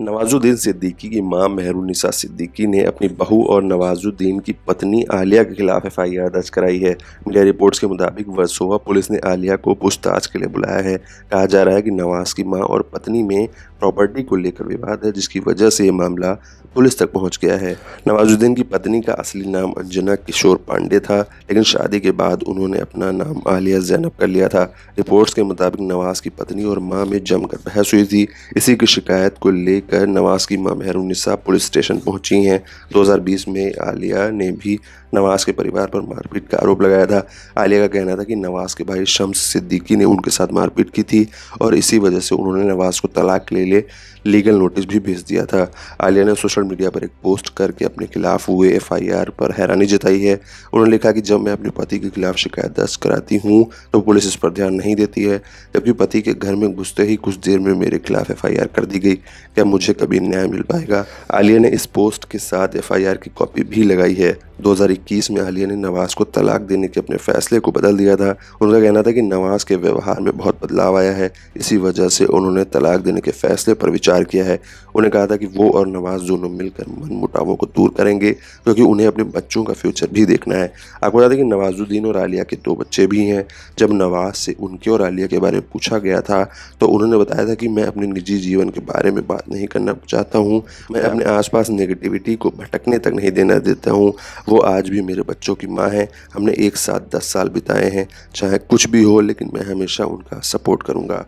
नवाजुद्दीन सिद्दीकी की माँ मेहरुनिसा सिद्दीकी ने अपनी बहू और नवाजुद्दीन की पत्नी आलिया के खिलाफ एफ़ आई आर दर्ज कराई है। मीडिया रिपोर्ट्स के मुताबिक वर्सोवा पुलिस ने आलिया को पूछताछ के लिए बुलाया है। कहा जा रहा है कि नवाज़ की माँ और पत्नी में प्रॉपर्टी को लेकर विवाद है, जिसकी वजह से ये मामला पुलिस तक पहुँच गया है। नवाजुद्दीन की पत्नी का असली नाम अंजना किशोर पांडे था, लेकिन शादी के बाद उन्होंने अपना नाम आलिया जैनब कर लिया था। रिपोर्ट्स के मुताबिक नवाज़ की पत्नी और माँ में जमकर बहस हुई थी। इसी की शिकायत को लेकर नवाज़ की माँ मेहरुनिसा पुलिस स्टेशन पहुँची हैं। 2020 में आलिया ने भी नवाज़ के परिवार पर मारपीट का आरोप लगाया था। आलिया का कहना था कि नवाज़ के भाई शम्स सिद्दीकी ने उनके साथ मारपीट की थी और इसी वजह से उन्होंने नवाज़ को तलाक ले लिए लीगल नोटिस भी भेज दिया था। आलिया ने सोशल मीडिया पर एक पोस्ट करके अपने खिलाफ हुए एफआईआर पर हैरानी जताई है। उन्होंने लिखा कि जब मैं अपने पति के खिलाफ शिकायत दर्ज कराती हूँ तो पुलिस इस पर ध्यान नहीं देती है, जबकि पति के घर में घुसते ही कुछ देर में मेरे खिलाफ एफआईआर कर दी गई। क्या मुझे कभी न्याय मिल पाएगा? आलिया ने इस पोस्ट के साथ एफआईआर की कॉपी भी लगाई है। 2021 में आलिया ने नवाज़ को तलाक देने के अपने फैसले को बदल दिया था। उनका कहना था कि नवाज़ के व्यवहार में बहुत बदलाव आया है। इसी वजह से उन्होंने तलाक देने के फैसले पर विचार किया है। उन्हें कहा था कि वो और नवाज़ दोनों मिलकर मन मुटावों को दूर करेंगे, क्योंकि उन्हें अपने बच्चों का फ्यूचर भी देखना है। आपको बता दें कि नवाजुद्दीन और आलिया के दो बच्चे भी हैं। जब नवाज़ से उनके और आलिया के बारे में पूछा गया था तो उन्होंने बताया था कि मैं अपने निजी जीवन के बारे में बात नहीं करना चाहता हूँ। मैं अपने आसपास नेगेटिविटी को भटकने तक नहीं देना देता हूँ। वो आज भी मेरे बच्चों की माँ है। हमने एक साथ दस साल बिताए हैं। चाहे कुछ भी हो, लेकिन मैं हमेशा उनका सपोर्ट करूँगा।